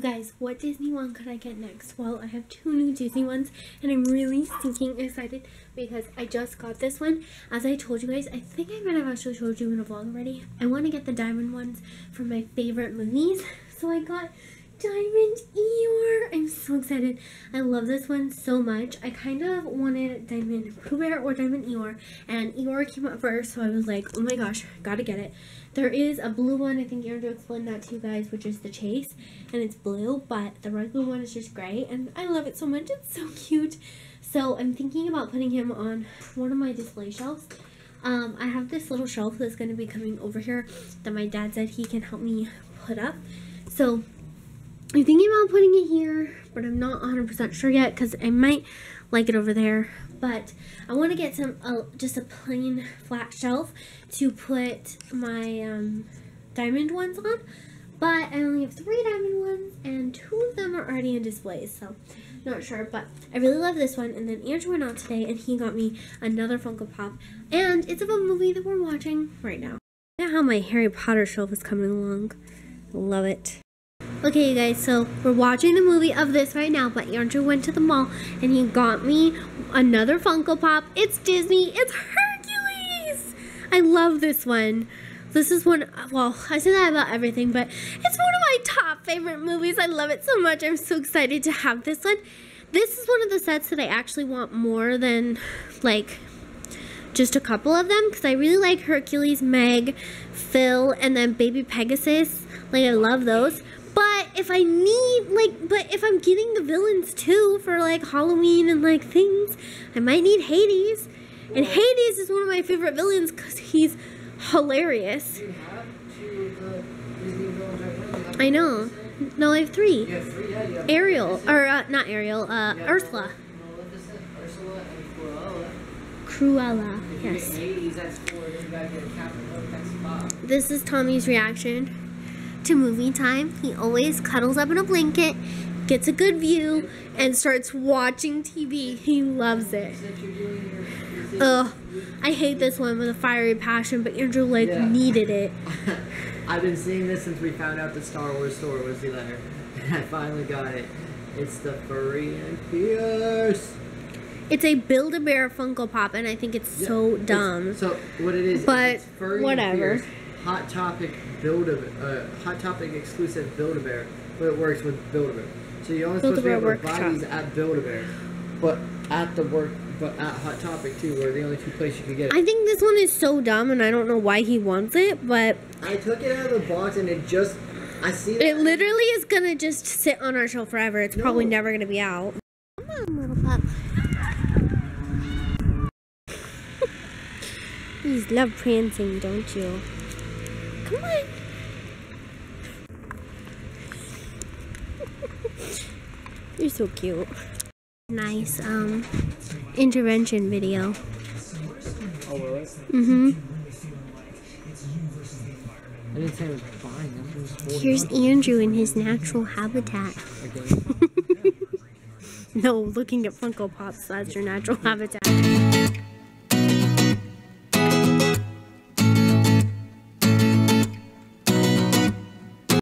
You guys, what Disney one could I get next? Well, I have two new Disney ones and I'm really stinking excited because I just got this one. As I told you guys, I think I might have actually showed you in a vlog already. I want to get the diamond ones from my favorite movies. So I got Diamond Eeyore. I'm so excited. I love this one so much. I kind of wanted Diamond Pooh Bear or Diamond Eeyore and Eeyore came up first so I was like, oh my gosh, gotta get it. There is a blue one, I think Andrew explained that to you guys, which is the Chase, and it's blue, but the regular one is just gray, and I love it so much. It's so cute. So I'm thinking about putting him on one of my display shelves. Um, I have this little shelf that's going to be coming over here that my dad said he can help me put up. So I'm thinking about putting it here, but I'm not 100% sure yet because I might like it over there. But I want to get some, uh, just a plain flat shelf to put my um, diamond ones on. But I only have three diamond ones and two of them are already in displays. So not sure, but I really love this one. And then Andrew went out today and he got me another Funko Pop. And it's of a movie that we're watching right now. At how my Harry Potter shelf is coming along. Love it. Okay, you guys, so we're watching the movie of this right now, but Andrew went to the mall and he got me another Funko Pop. It's Disney. It's Hercules. I love this one. This is one, well, I say that about everything, but it's one of my top favorite movies. I love it so much. I'm so excited to have this one. This is one of the sets that I actually want more than, like, just a couple of them because I really like Hercules, Meg, Phil, and then Baby Pegasus. Like, I love those. If I need, like, but if I'm getting the villains too for, like, Halloween and, like, things, I might need Hades. And Hades is one of my favorite villains because he's hilarious. You have two of the Disney villains right now. You have I know. No, I have three. You have three, yeah. You have Ariel, or uh, not Ariel, uh, Ursula. Ursula, and Cruella. Cruella, yes. get Hades, that's four. You gotta get a Captain that's five. This is Tommy's reaction to movie time. He always cuddles up in a blanket, gets a good view, and starts watching TV. He loves it. Since you're doing your, your Ugh, I hate this one with a fiery passion, but Andrew like Yeah. needed it. I've been seeing this since we found out the Star Wars store was the letter. And I finally got it. It's the furry and fierce. It's a Build-A-Bear Funko Pop, and I think it's so It's- dumb. So what it is? is But it's furry whatever. Hot Topic build a uh, Hot Topic exclusive Build a Bear, but it works with Build a Bear. So you're only supposed to be able to buy these at Build a Bear, but at the work, but at Hot Topic too, where the only two places you can get it. I think this one is so dumb, and I don't know why he wants it, but I took it out of the box and it just, I see that. it literally is gonna just sit on our shelf forever. It's probably never gonna be out. Come on, little pup. you love prancing, don't you? Come on. You're so cute. Nice um intervention video. Oh, really? Mm-hmm. I didn't say it was fine. Here's Andrew in his natural habitat. No, looking at Funko Pops, that's your natural habitat.